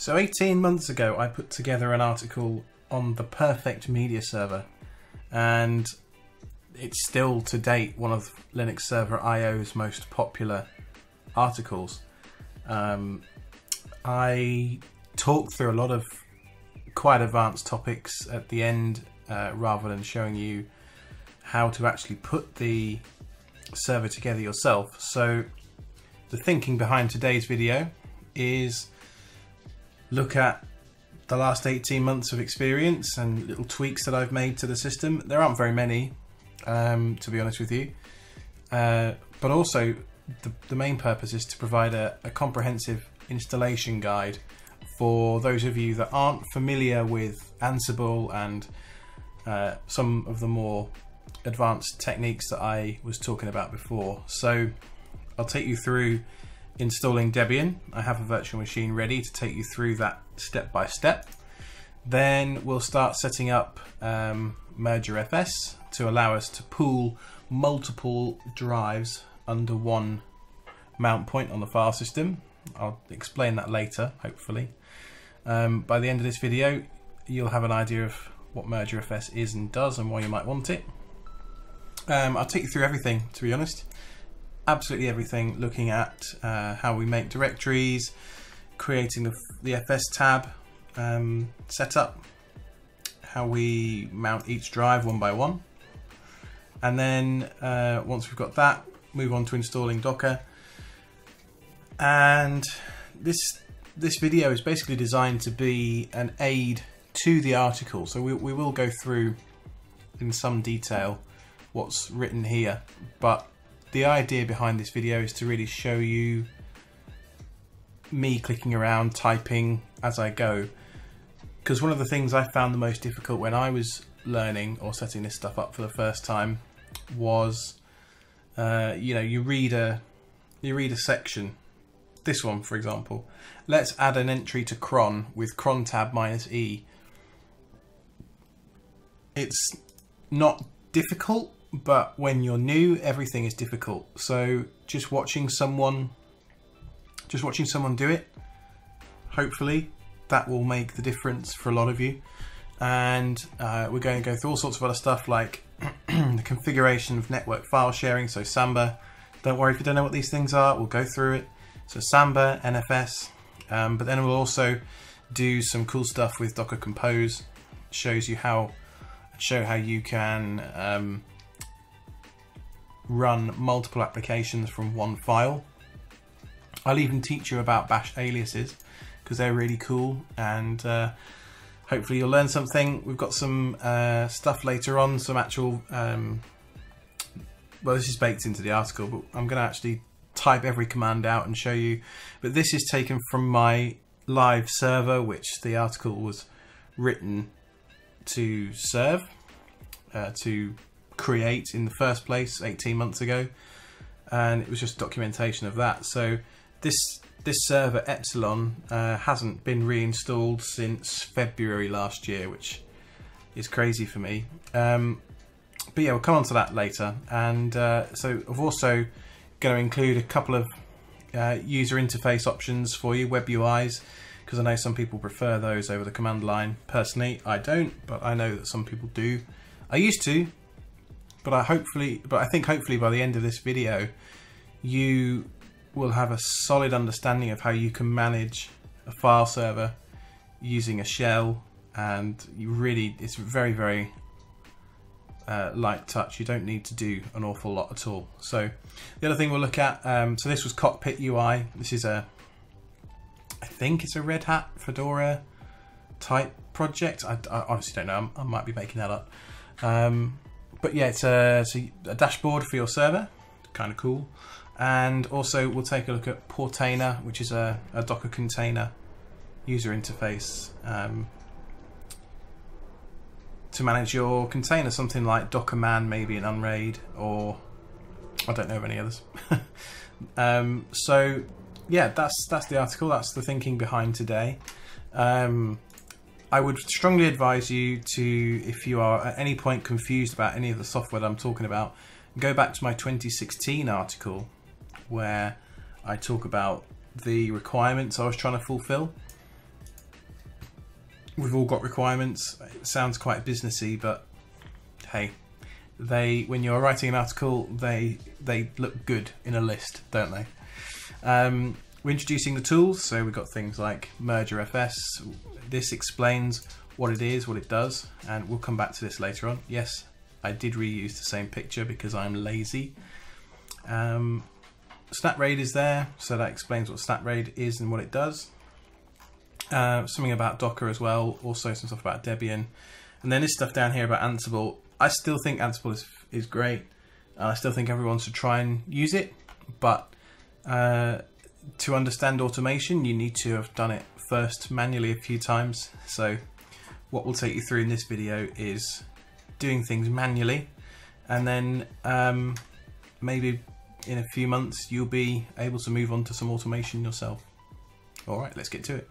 So 18 months ago, I put together an article on the perfect media server, and it's still to date one of Linux Server IO's most popular articles. Um, I talked through a lot of quite advanced topics at the end, uh, rather than showing you how to actually put the server together yourself. So, the thinking behind today's video is look at the last 18 months of experience and little tweaks that I've made to the system. There aren't very many, um, to be honest with you. Uh, but also, the, the, main purpose is to provide a, a, comprehensive installation guide for those of you that aren't familiar with Ansible and uh, some of the more advanced techniques that I was talking about before. So, I'll take you through installing Debian. I have a virtual machine ready to take you through that step by step. Then we'll start setting up um, MergerFS to allow us to pool multiple drives under one mount point on the file system. I'll explain that later, hopefully. Um, by the end of this video, you'll have an idea of what MergerFS is and does and why you might want it. Um, I'll take you through everything, to be honest absolutely everything, looking at uh, how we make directories, creating the, the FS tab um, setup, how we mount each drive one by one. And then uh, once we've got that, move on to installing Docker. And this this video is basically designed to be an aid to the article. So we, we will go through in some detail what's written here, but the idea behind this video is to really show you me clicking around, typing as I go. Because one of the things I found the most difficult when I was learning or setting this stuff up for the first time was, uh, you know, you read a you read a section. This one, for example. Let's add an entry to cron with cron tab minus e. It's not difficult, but when you're new, everything is difficult. So just watching someone, just watching someone do it, hopefully that will make the difference for a lot of you. And uh, we're going to go through all sorts of other stuff like the configuration of network file sharing. So Samba, don't worry if you don't know what these things are, we'll go through it. So Samba, NFS, um, but then we'll also do some cool stuff with Docker Compose. Shows you how, show how you can um, run multiple applications from one file. I'll even teach you about bash aliases because they're really cool and uh, hopefully you'll learn something. We've got some uh, stuff later on, some actual, um, well this is baked into the article, but I'm going to actually type every command out and show you. But this is taken from my live server, which the article was written to serve, uh, to create in the first place 18 months ago and it was just documentation of that. So this this server Epsilon uh, hasn't been reinstalled since February last year which is crazy for me. Um, but yeah we'll come on to that later. And uh, so I've also going to include a couple of uh, user interface options for you web UIs because I know some people prefer those over the command line. Personally I don't but I know that some people do. I used to but I hopefully, but I think hopefully by the end of this video, you will have a solid understanding of how you can manage a file server using a shell, and you really, it's very very uh, light touch. You don't need to do an awful lot at all. So the other thing we'll look at, um, so this was Cockpit UI. This is a, I think it's a Red Hat Fedora type project. I, I honestly don't know. I might be making that up. Um, but yeah, it's a, it's a, dashboard for your server, kind of cool. And also we'll take a look at Portainer, which is a, a Docker container user interface um, to manage your container, something like Docker Man, maybe an Unraid, or I don't know of any others. um, so yeah, that's that's the article. That's the thinking behind today. Um, I would strongly advise you to, if you are at any point confused about any of the software that I'm talking about, go back to my 2016 article where I talk about the requirements I was trying to fulfill. we've all got requirements. It sounds quite businessy, but hey, they when you're writing an article, they they look good in a list, don't they? Um, we're introducing the tools, so we've got things like Merger FS. This explains what it is, what it does, and we'll come back to this later on. Yes, I did reuse the same picture because I'm lazy. Um, SnapRaid is there, so that explains what SnapRaid is and what it does. Uh, something about Docker as well, also some stuff about Debian. And then this stuff down here about Ansible. I still think Ansible is, is great. I still think everyone should try and use it, but uh, to understand automation, you need to have done it first manually a few times. So what we'll take you through in this video is doing things manually, and then um, maybe in a few months you'll be able to move on to some automation yourself. All right, let's get to it.